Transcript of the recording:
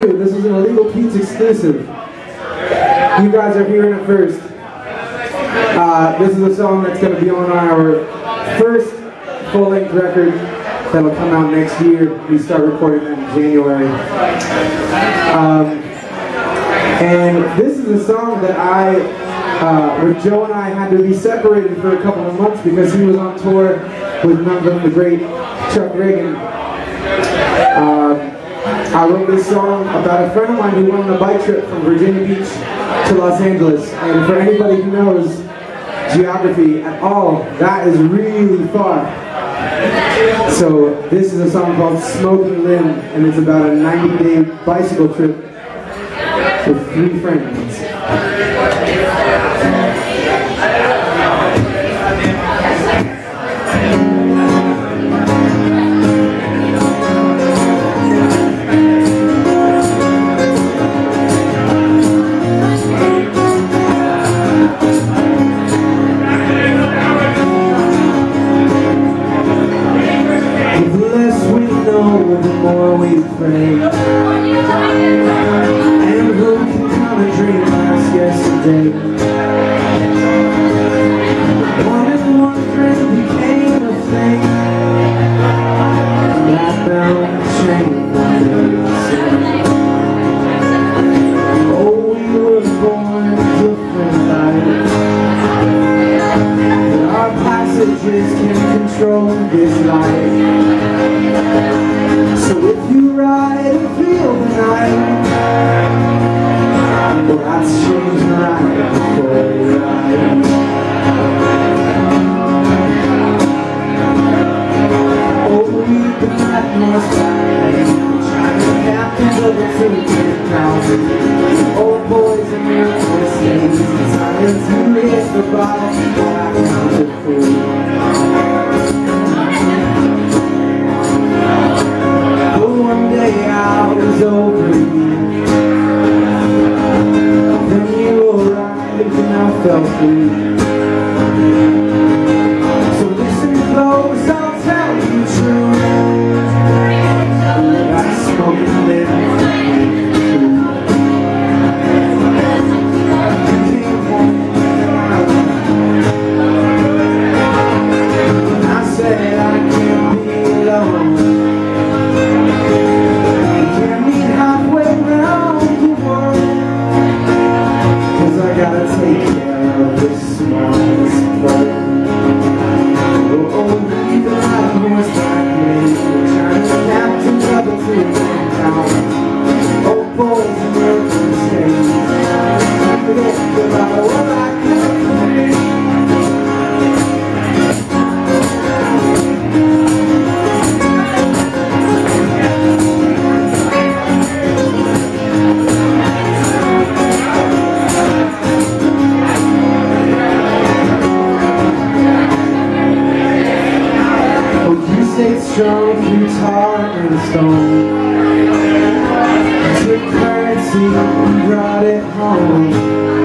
This is an Illegal Pete's exclusive. You guys are hearing it first. Uh, this is a song that's going to be on our first full-length record that'll come out next year. We start recording in January. Um, and this is a song that I, uh, Joe and I had to be separated for a couple of months because he was on tour with none than the great Chuck Ragan. Um, I wrote this song about a friend of mine who went on a bike trip from Virginia Beach to Los Angeles. And for anybody who knows geography at all, that is really far. So this is a song called Smoking Limb, and it's about a 90-day bicycle trip with three friends. Thousand Old boys and young boys Science, you. hit the bottom Back on the fool was over you Then you arrived and I alone strong through tar and stone Took currency and brought it home